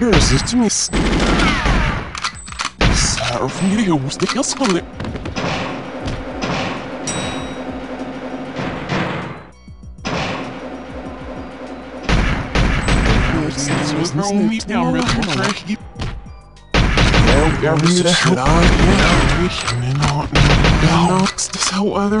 Resistance. Sarı familia usta yasalı. Jag vill det här. Nox, det sa other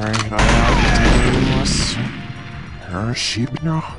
Alright, I was her sheep now.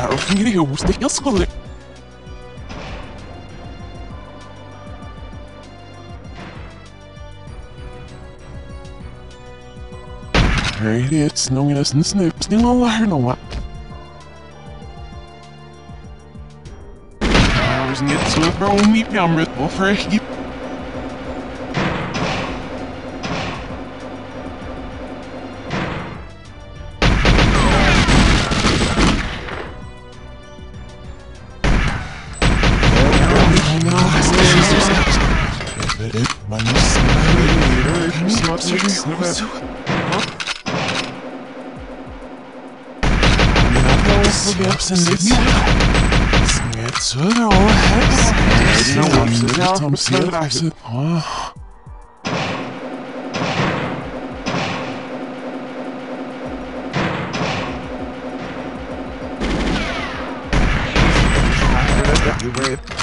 Resistance. Sarı familia usta yasalı. Alright, it's no innocent snips. Still all I know what. I was get so bro me camera for fresh deep.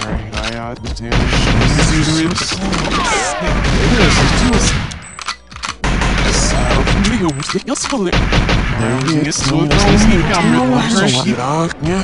Alright, I understand. Sarı familia usta yasalı. Get so bro me camera for fresh deep. Yeah.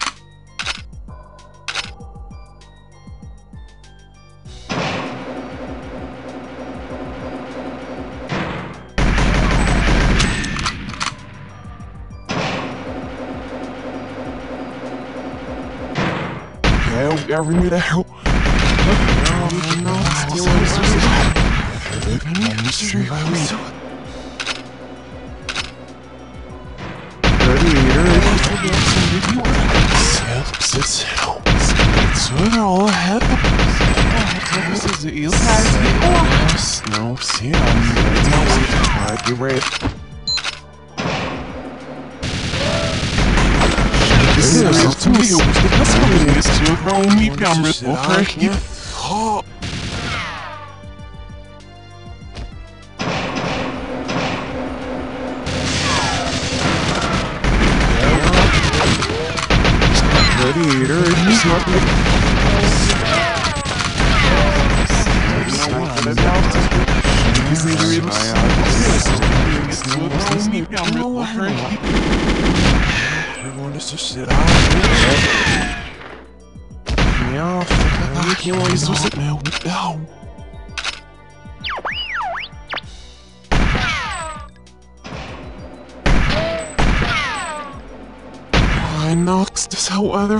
gotta ring me that help. No, no, still on the all help. This is the eel no, see, I'm going to be right. Is to me, this one is to grow me cameras over here. Oh. Radiator, he's Yeah, I can't wait to sit now. Down. I knocks this out other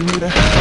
Bermuda.